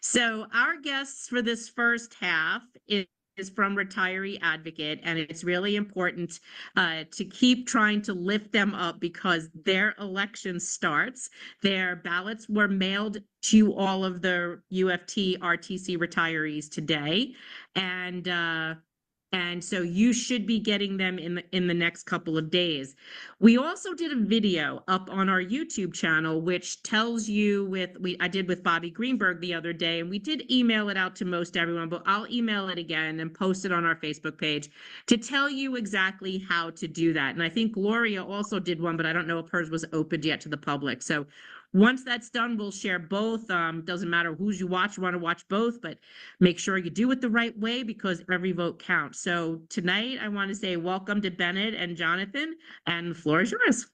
So our guests for this first half is, is from Retiree Advocate, and it's really important uh, to keep trying to lift them up because their election starts. Their ballots were mailed to all of the UFT RTC retirees today, and uh, and so you should be getting them in the in the next couple of days. We also did a video up on our YouTube channel which tells you with we I did with Bobby Greenberg the other day and we did email it out to most everyone, but I'll email it again and post it on our Facebook page to tell you exactly how to do that. And I think Gloria also did one, but I don't know if hers was opened yet to the public. So once that's done, we'll share both. Um, doesn't matter whose you watch, you want to watch both, but make sure you do it the right way because every vote counts. So tonight, I want to say welcome to Bennett and Jonathan, and the floor is yours.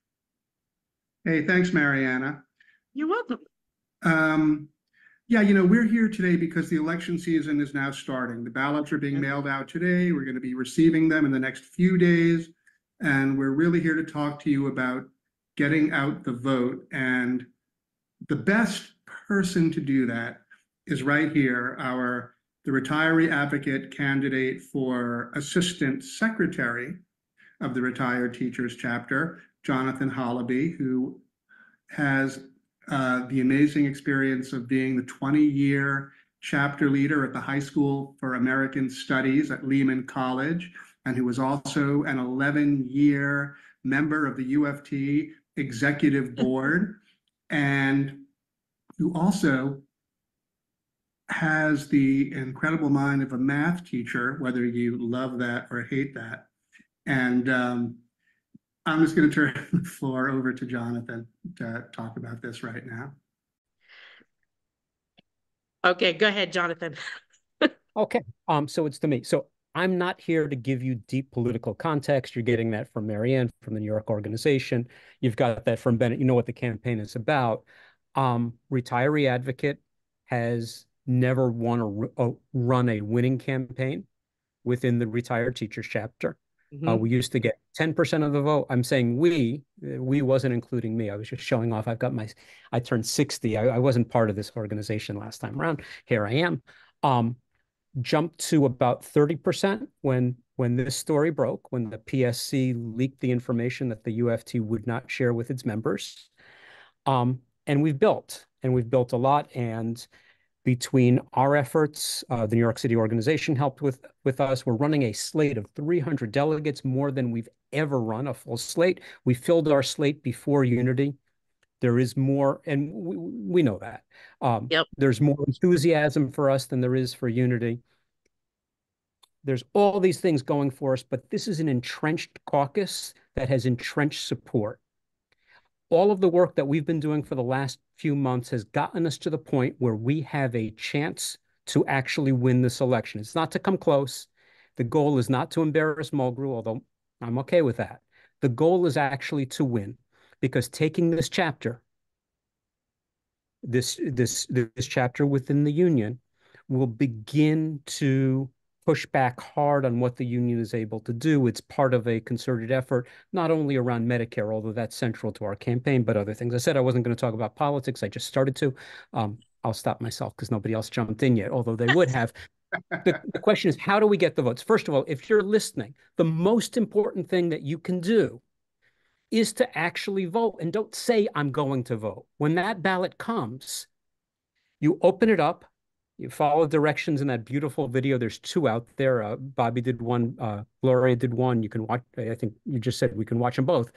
Hey, thanks, Marianne. You're welcome. Um, yeah, you know, we're here today because the election season is now starting. The ballots are being mailed out today. We're going to be receiving them in the next few days. And we're really here to talk to you about getting out the vote. And the best person to do that is right here, our, the retiree advocate candidate for Assistant Secretary of the Retired Teachers Chapter, Jonathan Halabi, who has uh, the amazing experience of being the 20-year chapter leader at the High School for American Studies at Lehman College, and who was also an 11-year member of the UFT Executive Board, and who also has the incredible mind of a math teacher, whether you love that or hate that. And um, I'm just going to turn the floor over to Jonathan to talk about this right now. Okay, go ahead, Jonathan. Okay, um, so it's to me. So I'm not here to give you deep political context. You're getting that from Marianne from the New York organization. You've got that from Bennett. You know what the campaign is about. Um, Retiree Advocate has never won a, a run a winning campaign within the retired teachers chapter. Uh, Mhm. we used to get 10% of the vote. I'm saying we, uh, we wasn't including me. I was just showing off. I've got my, I turned 60. I, I wasn't part of this organization last time around. Here I am. Um, jumped to about 30% when when this story broke, when the PSC leaked the information that the UFT would not share with its members. Um, and we've built, and we've built a lot. And between our efforts, uh, the New York City organization helped with with us. We're running a slate of 300 delegates, more than we've ever run a full slate. We filled our slate before Unity. There is more, and we, we know that. Um, Yep. There's more enthusiasm for us than there is for Unity. There's all these things going for us, but this is an entrenched caucus that has entrenched support. All of the work that we've been doing for the last few months has gotten us to the point where we have a chance to actually win this election. It's not to come close. The goal is not to embarrass Mulgrew, although I'm okay with that. The goal is actually to win because taking this chapter, this this this chapter within the union will begin to push back hard on what the union is able to do. It's part of a concerted effort, not only around Medicare, although that's central to our campaign, but other things. I said I wasn't going to talk about politics. I just started to. Um, I'll stop myself because nobody else jumped in yet, although they would have. the, the question is, how do we get the votes? First of all, if you're listening, the most important thing that you can do is to actually vote and don't say, I'm going to vote. When that ballot comes, you open it up, you follow directions in that beautiful video. There's two out there. Uh, Bobby did one, uh, Gloria did one. You can watch, I think you just said we can watch them both.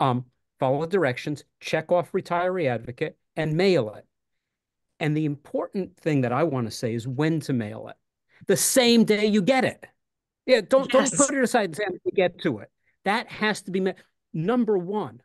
Um, follow the directions, check off retiree advocate, and mail it. And the important thing that I want to say is when to mail it. The same day you get it. Yeah, don't Yes. don't put it aside and say I'm going to get to it. That has to be met. Number one,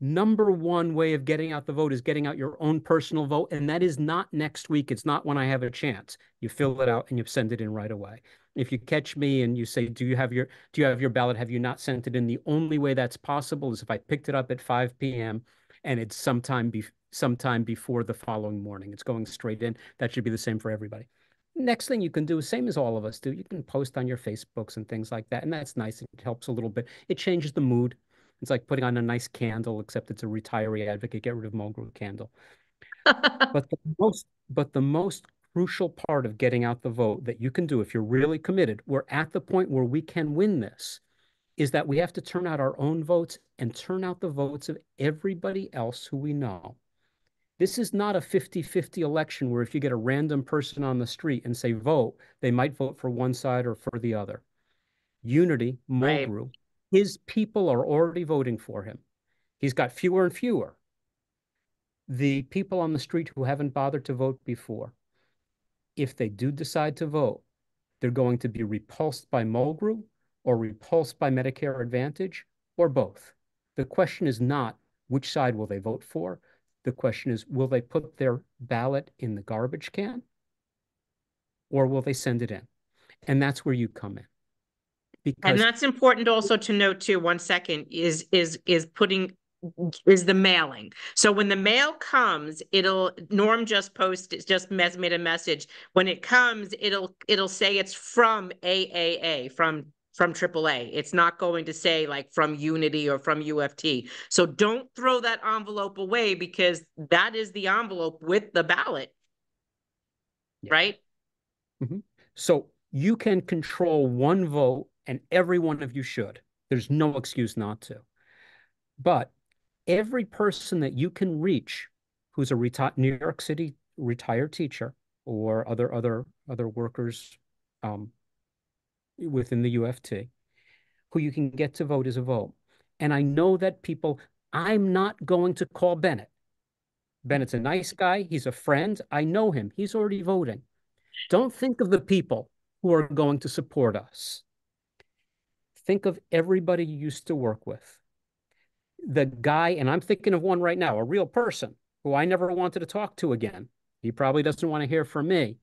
number one way of getting out the vote is getting out your own personal vote. And that is not next week. It's not when I have a chance. You fill it out and you send it in right away. If you catch me and you say, do you have your do you have your ballot? Have you not sent it in? The only way that's possible is if I picked it up at 5 p.m. and it's sometime be sometime before the following morning. It's going straight in. That should be the same for everybody. Next thing you can do, same as all of us do, you can post on your Facebooks and things like that. And that's nice. It helps a little bit. It changes the mood. It's like putting on a nice candle, except it's a retiree advocate. Get rid of Mulgrew candle. But the most, but the most crucial part of getting out the vote that you can do if you're really committed. We're at the point where we can win this, is that we have to turn out our own votes and turn out the votes of everybody else who we know. This is not a 50-50 election where if you get a random person on the street and say vote, they might vote for one side or for the other. Unity, Right. His people are already voting for him. He's got fewer and fewer. The people on the street who haven't bothered to vote before, if they do decide to vote, they're going to be repulsed by Mulgrew or repulsed by Medicare Advantage or both. The question is not which side will they vote for. The question is, will they put their ballot in the garbage can? Or will they send it in? And that's where you come in. And that's important also to note too, one second, is, is, is putting, is the mailing. So when the mail comes, it'll, Norm just posted, just mes- made a message. When it comes, it'll, it'll say it's from AAA, from, from AAA. It's not going to say like from Unity or from UFT. So don't throw that envelope away because that is the envelope with the ballot. Yeah. Right? Mm-hmm. so you can control one vote and every one of you should. There's no excuse not to. But every person that you can reach who's a reti- New York City retired teacher or other other other workers um, within the UFT who you can get to vote is a vote. And I know that people, I'm not going to call Bennett. Bennett's a nice guy. He's a friend. I know him. He's already voting. Don't think of the people who are going to support us. Think of everybody you used to work with. The guy, and I'm thinking of one right now, a real person who I never wanted to talk to again. He probably doesn't want to hear from me.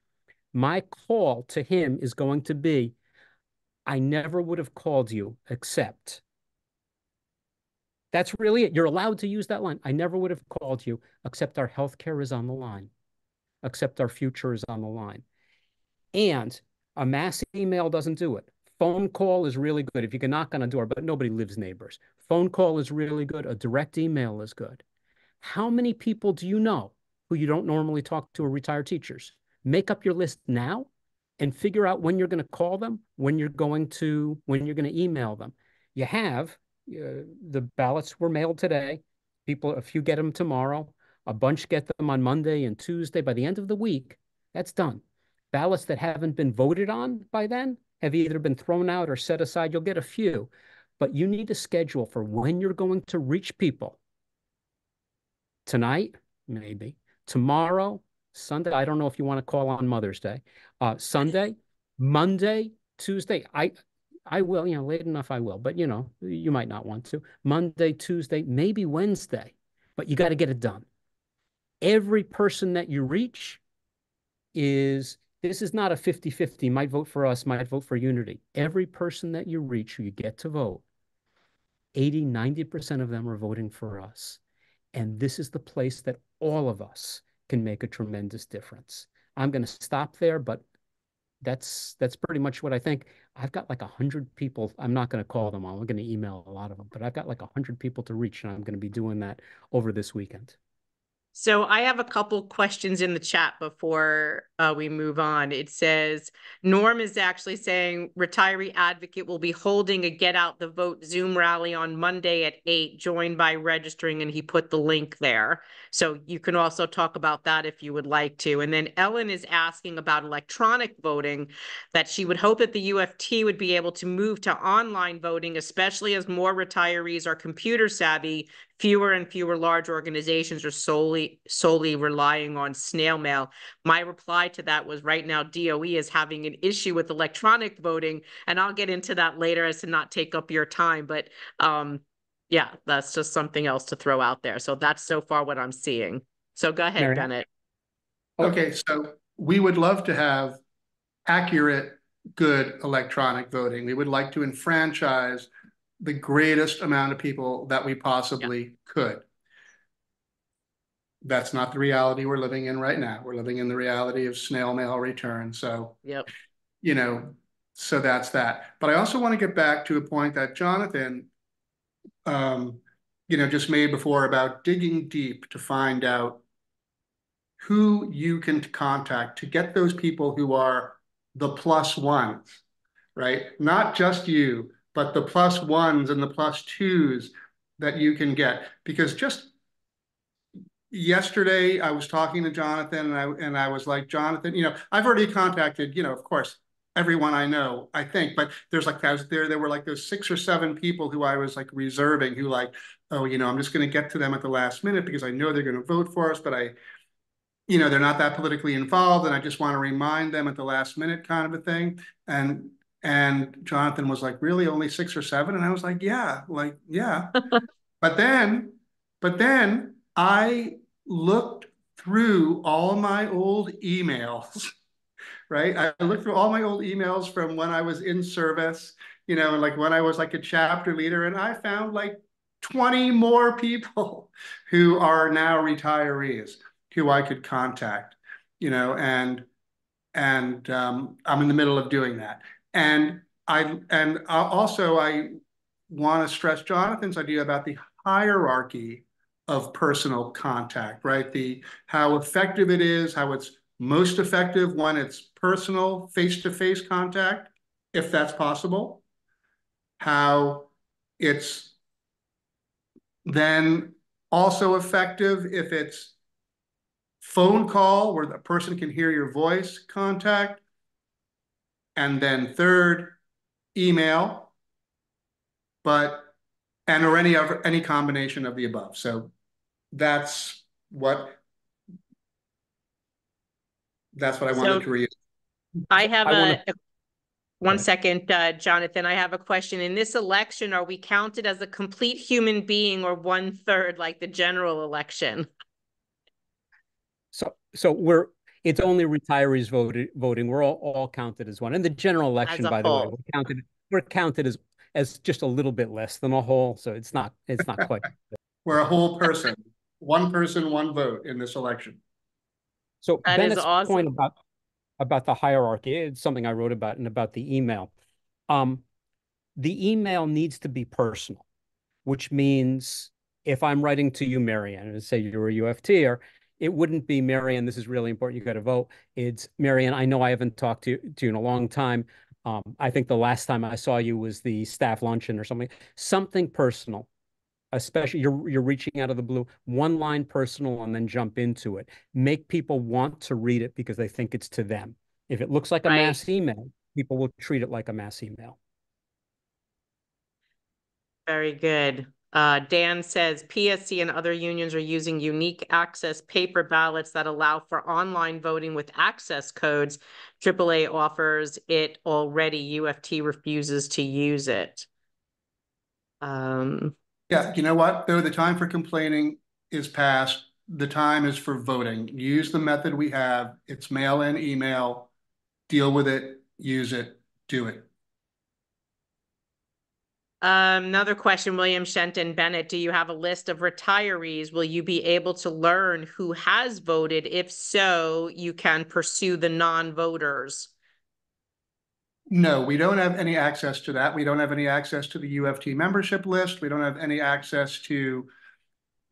My call to him is going to be I never would have called you except. That's really it. You're allowed to use that line. I never would have called you except our health care is on the line, except our future is on the line. And a mass email doesn't do it. Phone call is really good if you can knock on a door, but nobody lives neighbors. Phone call is really good. A direct email is good. How many people do you know who you don't normally talk to are retired teachers? Make up your list now and figure out when you're going to call them, when you're going to when you're going to email them. You have uh, the ballots were mailed today. People, a few get them tomorrow. A bunch get them on Monday and Tuesday. By the end of the week, that's done. Ballots that haven't been voted on by then have either been thrown out or set aside. You'll get a few, but you need a schedule for when you're going to reach people. Tonight, maybe. Tomorrow, Sunday. I don't know if you want to call on Mother's Day. Uh, Sunday, Monday, Tuesday. I I will, you know, late enough I will, but you know, you might not want to. Monday, Tuesday, maybe Wednesday, but you got to get it done. Every person that you reach is this is not a 50-50, might vote for us, might vote for unity. Every person that you reach who you get to vote, 80, 90% of them are voting for us. And this is the place that all of us can make a tremendous difference. I'm going to stop there, but that's that's pretty much what I think. I've got like a hundred people. I'm not going to call them all. I'm going to email a lot of them, but I've got like a hundred people to reach, and I'm going to be doing that over this weekend. So I have a couple questions in the chat before uh, we move on. It says Norm is actually saying retiree advocate will be holding a get out the vote Zoom rally on Monday at eight, joined by registering, and he put the link there. So you can also talk about that if you would like to. And then Ellen is asking about electronic voting, that she would hope that the UFT would be able to move to online voting, especially as more retirees are computer savvy fewer and fewer large organizations are solely solely relying on snail mail. My reply to that was right now DOE is having an issue with electronic voting, and I'll get into that later as to not take up your time. But um, yeah, that's just something else to throw out there. So that's so far what I'm seeing. So go ahead, Marianne? Bennett. Okay, so we would love to have accurate, good electronic voting. We would like to enfranchise the greatest amount of people that we possibly could. That's not the reality we're living in right now. We're living in the reality of snail mail return. So, Yep. you know, so that's that. But I also want to get back to a point that Jonathan, um, you know, just made before about digging deep to find out who you can contact to get those people who are the plus ones, right? Not just you, but the plus ones and the plus twos that you can get. Because just yesterday I was talking to Jonathan and I and I was like, Jonathan, you know, I've already contacted, you know, of course, everyone I know, I think, but there's like I was there, there were like those six or seven people who I was like reserving who like, oh, you know, I'm just gonna get to them at the last minute because I know they're gonna vote for us, but I, you know, they're not that politically involved, and I just want to remind them at the last minute kind of a thing. And and Jonathan was like, really only six or seven? And I was like, yeah, like, yeah. but then, but then I looked through all my old emails, right? I looked through all my old emails from when I was in service, you know, and like when I was like a chapter leader, and I found like 20 more people who are now retirees who I could contact, you know, and and um, I'm in the middle of doing that. And I and also I want to stress Jonathan's idea about the hierarchy of personal contact, right? The how effective it is, how it's most effective when it's personal, face-to-face contact, if that's possible. How it's then also effective if it's phone call where the person can hear your voice contact. And then third, email, but and or any other any combination of the above. So that's what that's what I wanted So- to read. I have I a, wanna- a- one ahead. second, uh, Jonathan, I have a question. In this election, are we counted as a complete human being or one third like the general election? So, so we're, it's only retirees voted, voting. We're all, all counted as one. And the general election, a by the way, we're counted, we're counted as, as just a little bit less than a whole. So it's not, it's not quite. We're a whole person, one person, one vote in this election. So That is Bennett's awesome. point about, about the hierarchy, it's something I wrote about and about the email. Um, the email needs to be personal, which means if I'm writing to you, Marianne, and say you're a UFT UFTer, it wouldn't be Marianne, this is really important, you got to vote. It's Marianne, I know I haven't talked to, to you in a long time. Um, I think the last time I saw you was the staff luncheon or something, something personal. Especially you're you're reaching out of the blue, one line personal and then jump into it. Make people want to read it because they think it's to them. If it looks like a Right. mass email, people will treat it like a mass email. Very good. Uh, Dan says PSC and other unions are using unique access paper ballots that allow for online voting with access codes. AAA offers it already. UFT refuses to use it. Um, Yeah, you know what, though, the time for complaining is past. The time is for voting. Use the method we have. It's mail in, email, deal with it, use it, do it. Um, another question, William Shenton Bennett, do you have a list of retirees? Will you be able to learn who has voted? If so, you can pursue the non-voters. No, we don't have any access to that. We don't have any access to the UFT membership list. We don't have any access to,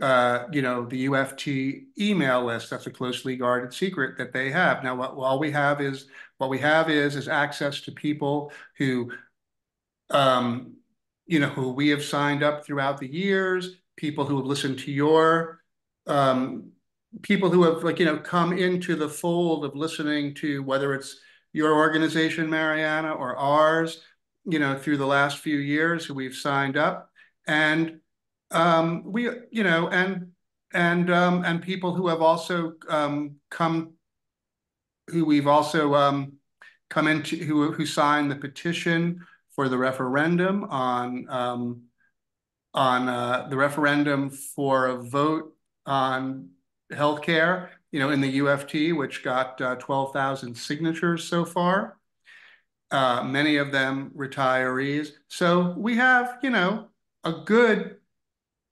uh, you know, the UFT email list. That's a closely guarded secret that they have. Now, what all we have is what we have is is access to people who, um, you know, who we have signed up throughout the years, people who have listened to your, um, people who have like you know come into the fold of listening to whether it's your organization, Marianne, or ours, you know, through the last few years who we've signed up. And um, we, you know, and and um, and people who have also um, come, who we've also um, come into, who who signed the petition for the referendum on um, on uh, the referendum for a vote on healthcare you know, in the UFT, which got uh, 12,000 signatures so far. Uh, many of them retirees. So we have, you know, a good,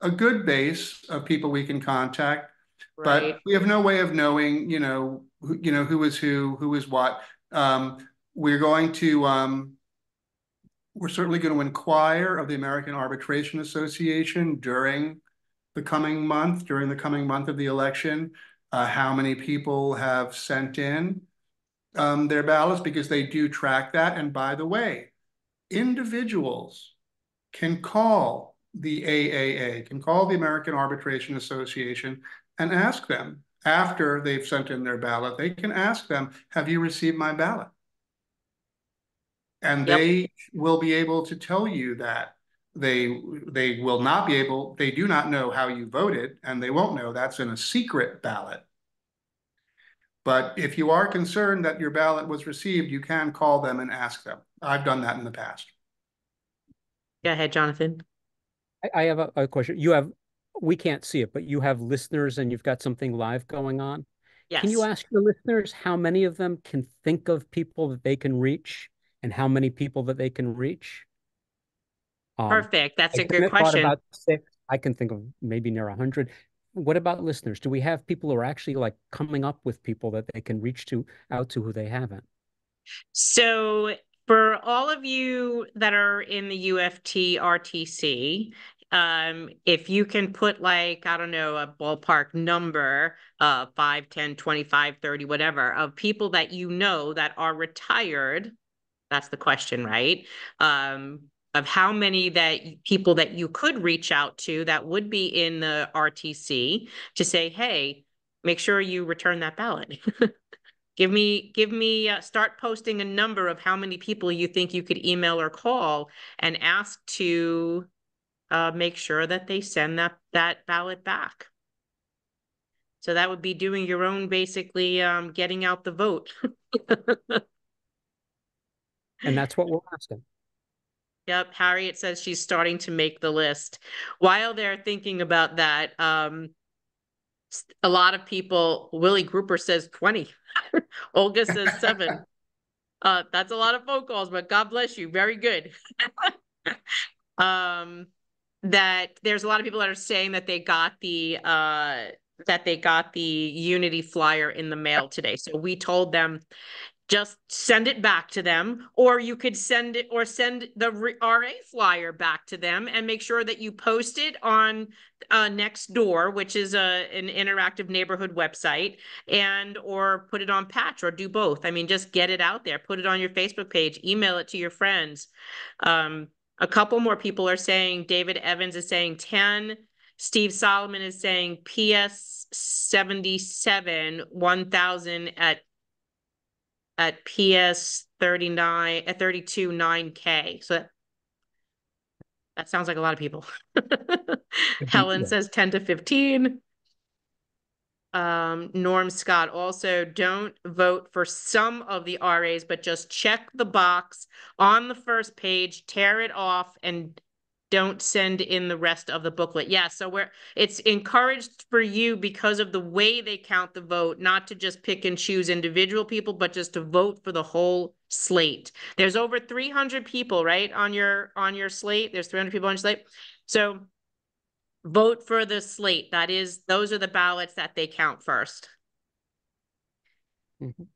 a good base of people we can contact, Right, but we have no way of knowing, you know, who, you know, who is who, who is what. Um, we're going to, um, we're certainly going to inquire of the American Arbitration Association during the coming month, during the coming month of the election, uh, how many people have sent in um, their ballots because they do track that. And by the way, individuals can call the AAA, can call the American Arbitration Association and ask them after they've sent in their ballot, they can ask them, have you received my ballot? And Yep. they will be able to tell you that. They, they will not be able, they do not know how you voted, and they won't know that's in a secret ballot. But if you are concerned that your ballot was received, you can call them and ask them. I've done that in the past. Go ahead, Jonathan. I, I have a, a question. You have, we can't see it, but you have listeners and you've got something live going on. Yes. Can you ask your listeners how many of them can think of people that they can reach and how many people that they can reach? Um, Perfect. That's I a good question. About six. I can think of maybe near a hundred. What about listeners? Do we have people who are actually like coming up with people that they can reach to out to who they haven't? So for all of you that are in the UFT RTC, um, if you can put like, I don't know, a ballpark number, uh, 5, 10, 25, 30, whatever, of people that you know that are retired, that's the question, right? Um, of how many that people that you could reach out to that would be in the RTC to say, hey, make sure you return that ballot. Give me, give me, uh, start posting a number of how many people you think you could email or call and ask to uh, make sure that they send that, that ballot back. So that would be doing your own, basically, um, getting out the vote. And that's what we're asking. Yep, Harriet says she's starting to make the list. While they're thinking about that, um, a lot of people, Willie Grouper says twenty. Olga says seven. Uh, that's a lot of phone calls, but God bless you. Very good. Um, that there's a lot of people that are saying that they got the, uh, that they got the Unity flyer in the mail today. So we told them, just send it back to them, or you could send it, or send the RA flyer back to them and make sure that you post it on uh, Nextdoor, which is a, an interactive neighborhood website, and, or put it on Patch, or do both. I mean, just get it out there, put it on your Facebook page, email it to your friends. Um, a couple more people are saying, David Evans is saying ten, Steve Solomon is saying PS seventy-seven, one thousand at at PS thirty-nine, at thirty-two, nine K, so that that sounds like a lot of people. Helen yeah. says ten to fifteen. Um, Norm Scott also don't vote for some of the RAs, but just check the box on the first page, tear it off and don't send in the rest of the booklet. Yeah, so we're, it's encouraged for you because of the way they count the vote, not to just pick and choose individual people, but just to vote for the whole slate. There's over three hundred people, right, on your, on your slate? There's three hundred people on your slate. So vote for the slate. That is, those are the ballots that they count first. Mhm.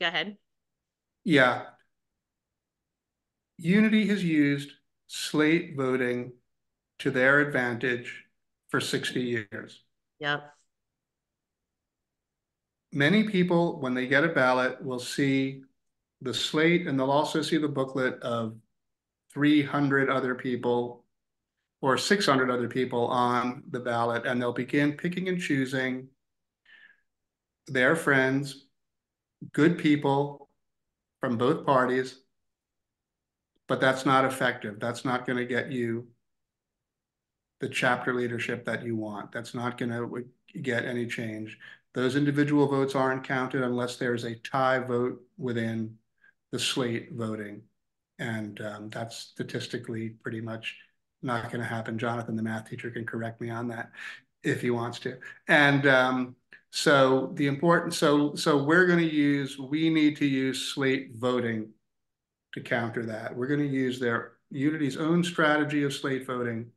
Go ahead. Yeah. Unity has used slate voting to their advantage for sixty years. Yep. Many people, when they get a ballot, will see the slate and they'll also see the booklet of three hundred other people or six hundred other people on the ballot, and they'll begin picking and choosing their friends, good people from both parties. But that's not effective. That's not gonna get you the chapter leadership that you want. That's not gonna get any change. Those individual votes aren't counted unless there's a tie vote within the slate voting. And um, that's statistically pretty much not gonna happen. Jonathan, the math teacher, can correct me on that if he wants to. And um, so the important, so, so we're gonna use, we need to use slate voting to counter that. We're gonna use their, Unity's own strategy of slate voting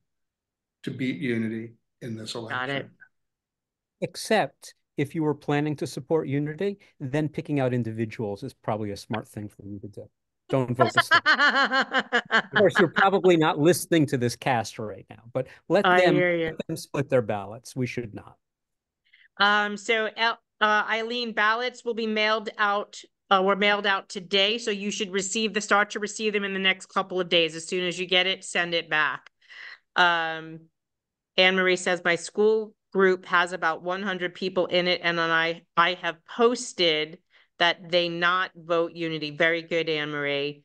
to beat Unity in this election. Got it. Except if you were planning to support Unity, then picking out individuals is probably a smart thing for you to do. Don't vote the slate. Of course, you're probably not listening to this cast right now, but let I them, hear you. let them split their ballots. We should not. Um, so uh, Eileen, ballots will be mailed out, uh, were mailed out today, so you should receive the, start to receive them in the next couple of days. As soon as you get it, send it back. Um, Anne Marie says my school group has about one hundred people in it, and then I, I have posted that they not vote unity. Very good, Anne Marie.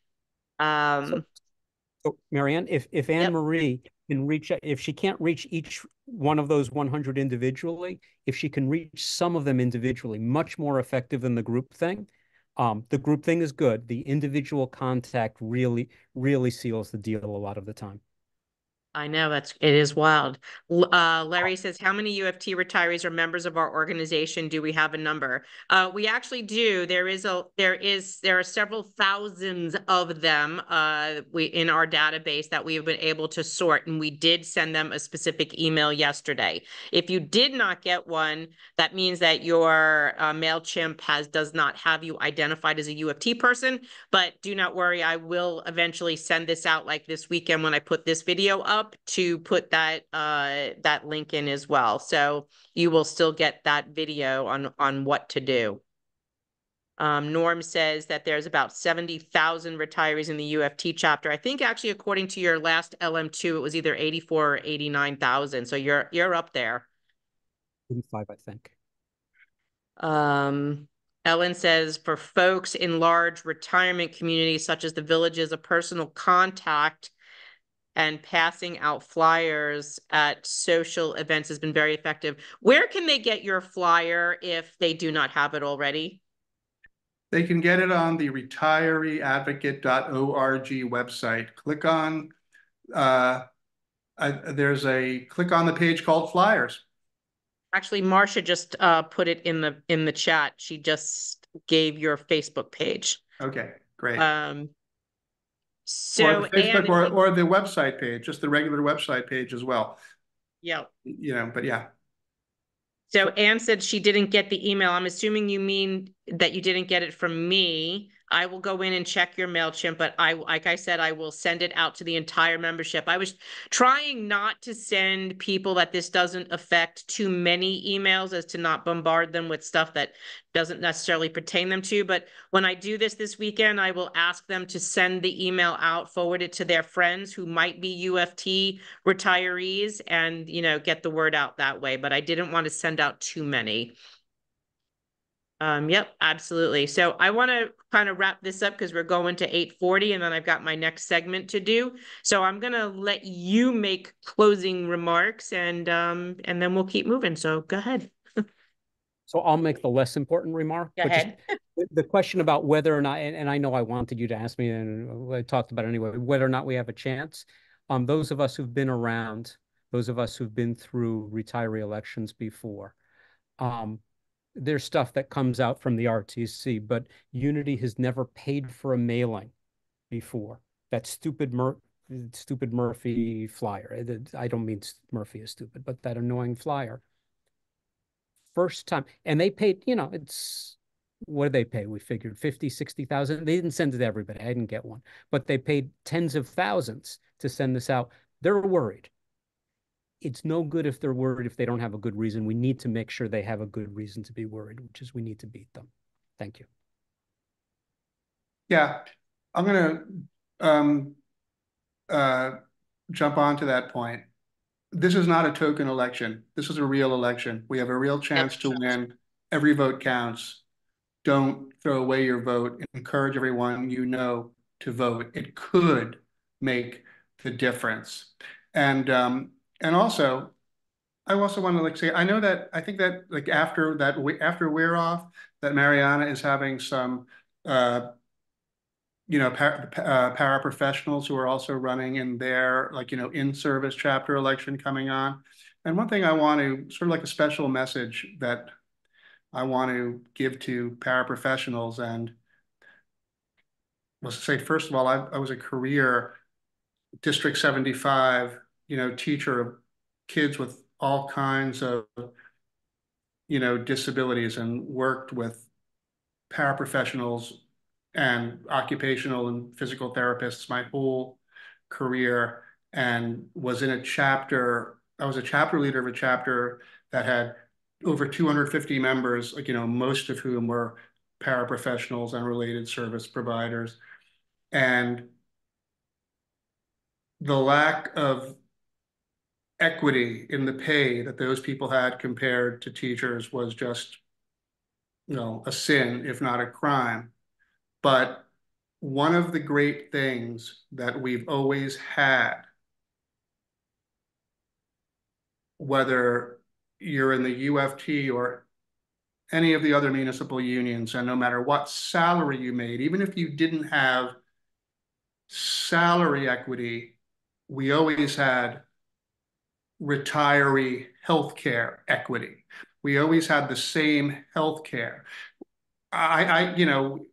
Um, So Marianne, if, if Anne Yep. Marie can reach, if she can't reach each one of those one hundred individually, if she can reach some of them individually, much more effective than the group thing. Um, the group thing is good. The individual contact really, really seals the deal a lot of the time. I know that's, it is wild. Uh, Larry says, how many UFT retirees are members of our organization? Do we have a number? Uh, we actually do. There is a, there is, there are several thousands of them, uh, we, in our database that we have been able to sort, and we did send them a specific email yesterday. If you did not get one, that means that your, uh, MailChimp has, does not have you identified as a UFT person, but do not worry, I will eventually send this out like this weekend when I put this video up to put that uh that link in as well. So you will still get that video on on what to do. Um, Norm says that there's about seventy thousand retirees in the UFT chapter. I think actually according to your last LM two, it was either eighty-four or eighty-nine thousand. So you're you're up there. Five, I think. Um, Ellen says for folks in large retirement communities such as the villages, a personal contact and passing out flyers at social events has been very effective. Where can they get your flyer if they do not have it already? They can get it on the retireeadvocate.org website. Click on, uh, uh, there's a, click on the page called flyers. Actually, Marcia just uh put it in the in the chat. She just gave your Facebook page. Okay, great. Um. Or So, the Facebook or, or the website page, just the regular website page as well. yeah, You know, but yeah, so Anne said she didn't get the email. I'm assuming you mean that you didn't get it from me. I will go in and check your MailChimp, but I, like I said, I will send it out to the entire membership. I was trying not to send people that this doesn't affect too many emails as to not bombard them with stuff that doesn't necessarily pertain them to. But when I do this this weekend, I will ask them to send the email out, forward it to their friends who might be UFT retirees and, you know, get the word out that way. But I didn't want to send out too many. Um, yep, absolutely. So I want to kind of wrap this up because we're going to eight forty and then I've got my next segment to do. So I'm gonna let you make closing remarks and um, and then we'll keep moving. So go ahead. So I'll make the less important remark. Go ahead. the- question about whether or not, and, and I know I wanted you to ask me and I talked about it anyway, whether or not we have a chance. Um, those of us who've been around, those of us who've been through retiree elections before, um, there's stuff that comes out from the RTC, but Unity has never paid for a mailing before. That stupid Mur- stupid Murphy flyer. Eh, I don't mean Murphy is stupid, but that annoying flyer. First time, and they paid, you know, it's what did they pay? We figured 50, 60,000. They didn't send it to everybody. I didn't get one, but they paid tens of thousands to send this out. They're worried. It's no good if they're worried if they don't have a good reason. We need to make sure they have a good reason to be worried, which is we need to beat them. Thank you. yeah, I'm gonna, um, uh, jump onto that point. This is not a token election. This is a real election. We have a real chance to win. Every vote counts. Don't throw away your vote. Encourage everyone you know to vote. It could make the difference. And um, and also, I also want to like say, I know that I think that like after that we after we're off, that Marianne is having some uh you know, par uh, paraprofessionals who are also running in their like, you know, in-service chapter election coming on. And one thing I want to sort of like a special message that I want to give to paraprofessionals and let's say, first of all, I, I was a career District 75, you know, teacher of kids with all kinds of, you know, disabilities and worked with paraprofessionals and occupational and physical therapists my whole career and was in a chapter. I was a chapter leader of a chapter that had over two hundred fifty members, like, you know, most of whom were paraprofessionals and related service providers. And the lack of equity in the pay that those people had compared to teachers was just, you know, a sin, if not a crime. But one of the great things that we've always had, whether you're in the UFT or any of the other municipal unions, and no matter what salary you made, even if you didn't have salary equity, we always had retiree healthcare equity. We always had the same healthcare. I, I, you know,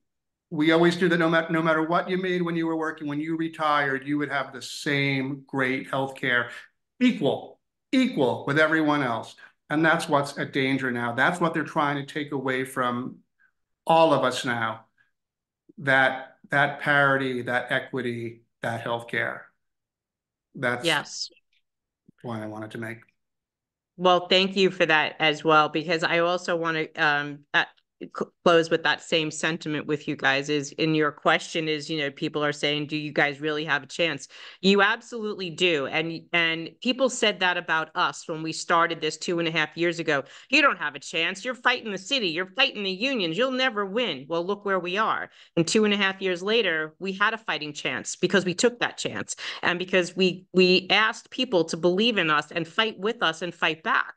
we always do that no matter no matter what you made when you were working, when you retired, you would have the same great healthcare, equal, equal with everyone else. And that's what's a danger now. That's what they're trying to take away from all of us now. That that parity, that equity, that healthcare. That's Yes. Point I wanted to make. Well, thank you for that as well, because I also want to um uh, close with that same sentiment with you guys is in your question is, you know, people are saying, do you guys really have a chance? You absolutely do. And and people said that about us when we started this two and a half years ago. You don't have a chance. You're fighting the city, you're fighting the unions, you'll never win. Well, look where we are. And two and a half years later, we had a fighting chance because we took that chance and because we we asked people to believe in us and fight with us and fight back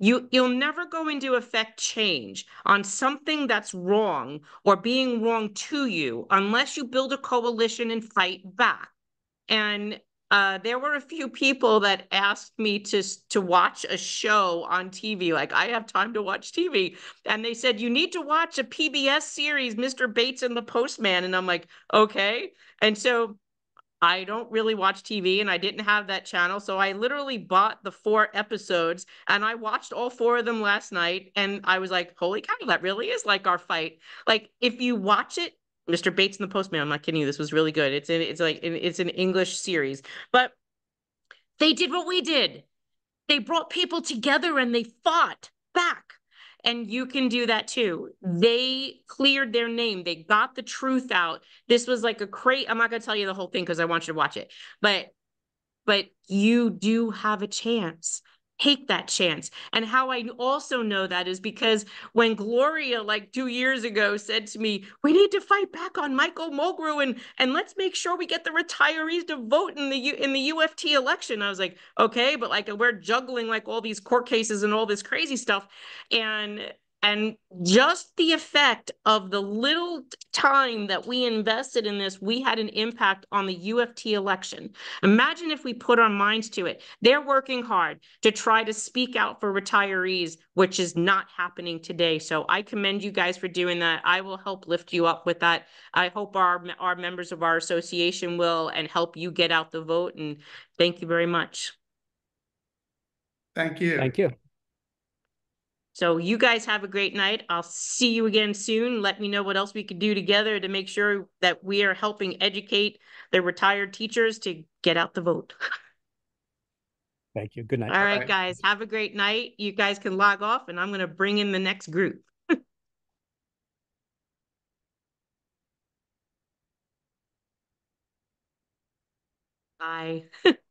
you you'll never go into effect change on something that's wrong or being wrong to you unless you build a coalition and fight back and uh, there were a few people that asked me to to watch a show on TV. Like I have time to watch TV, and they said you need to watch a PBS series, Mr. Bates and the Postman. And I'm like, okay. And so I don't really watch TV and I didn't have that channel. So I literally bought the four episodes and I watched all four of them last night. And I was like, holy cow, that really is like our fight. Like if you watch it, Mr. Bates and the Postman, I'm not kidding you, this was really good. It's in, it's like, it's an English series, but they did what we did. They brought people together and they fought back. And you can do that too. They cleared their name. They got the truth out. This was like a crate. I'm not going to tell you the whole thing because I want you to watch it. But but you do have a chance. Take that chance. And how I also know that is because when Gloria, like two years ago, said to me, "We need to fight back on Michael Mulgrew and and let's make sure we get the retirees to vote in the U, in the UFT election." I was like, "Okay, but like we're juggling like all these court cases and all this crazy stuff," and and just the effect of the little time that we invested in this, we had an impact on the UFT election. Imagine if we put our minds to it. They're working hard to try to speak out for retirees, which is not happening today. So I commend you guys for doing that. I will help lift you up with that. I hope our our members of our association will and help you get out the vote. And thank you very much. Thank you. Thank you. So you guys have a great night. I'll see you again soon. Let me know what else we could do together to make sure that we are helping educate the retired teachers to get out the vote. Thank you. Good night. All right, Bye-bye. guys, have a great night. You guys can log off and I'm going to bring in the next group. Bye.